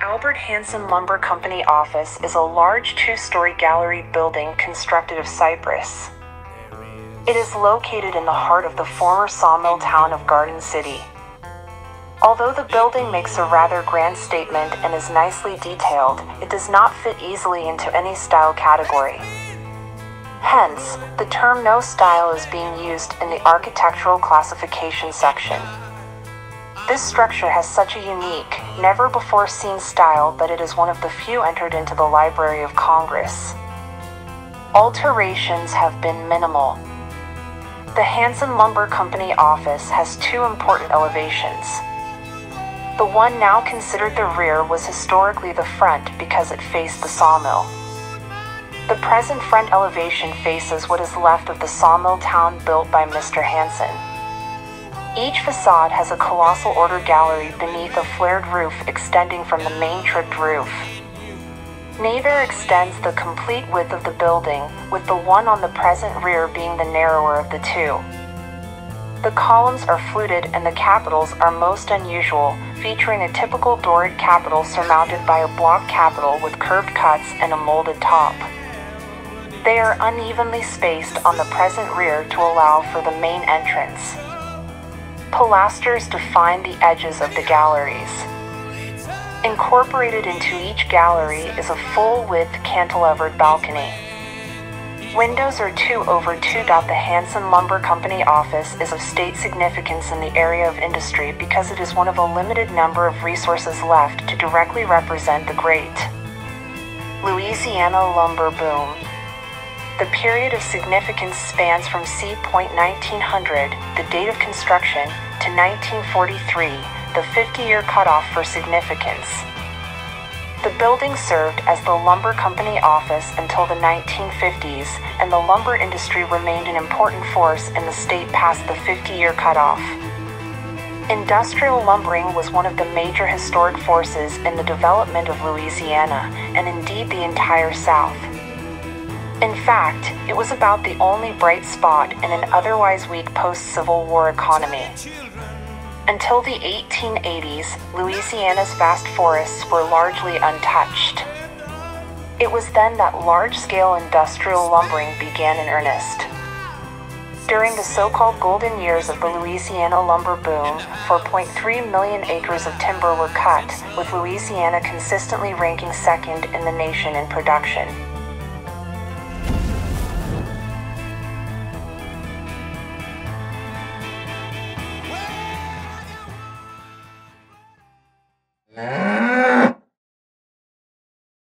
Albert Hanson Lumber Company office is a large two story gallery building constructed of cypress. It is located in the heart of the former sawmill town of Garden City. Although the building makes a rather grand statement and is nicely detailed, it does not fit easily into any style category. Hence, the term no style is being used in the architectural classification section. This structure has such a unique, never before seen style that it is one of the few entered into the Library of Congress. Alterations have been minimal. The Hanson Lumber Company office has two important elevations. The one now considered the rear was historically the front because it faced the sawmill. The present front elevation faces what is left of the sawmill town built by Mr. Hanson. Each facade has a colossal order gallery beneath a flared roof extending from the main tripped roof. Neither extends the complete width of the building, with the one on the present rear being the narrower of the two. The columns are fluted and the capitals are most unusual, featuring a typical Doric capital surmounted by a block capital with curved cuts and a molded top. They are unevenly spaced on the present rear to allow for the main entrance. Pilasters define the edges of the galleries. Incorporated into each gallery is a full-width cantilevered balcony. Windows are 2 over 2. The Hanson Lumber Company office is of state significance in the area of industry because it is one of a limited number of resources left to directly represent the great Louisiana lumber boom. The period of significance spans from C. 1900, the date of construction, to 1943, the 50 year cutoff for significance. The building served as the lumber company office until the 1950s, and the lumber industry remained an important force in the state past the 50 year cutoff. Industrial lumbering was one of the major historic forces in the development of Louisiana, and indeed the entire South. In fact, it was about the only bright spot in an otherwise weak post Civil War economy. Until the 1880s, Louisiana's vast forests were largely untouched. It was then that large scale industrial lumbering began in earnest. During the so called golden years of the Louisiana lumber boom, 4.3 million acres of timber were cut, with Louisiana consistently ranking second in the nation in production.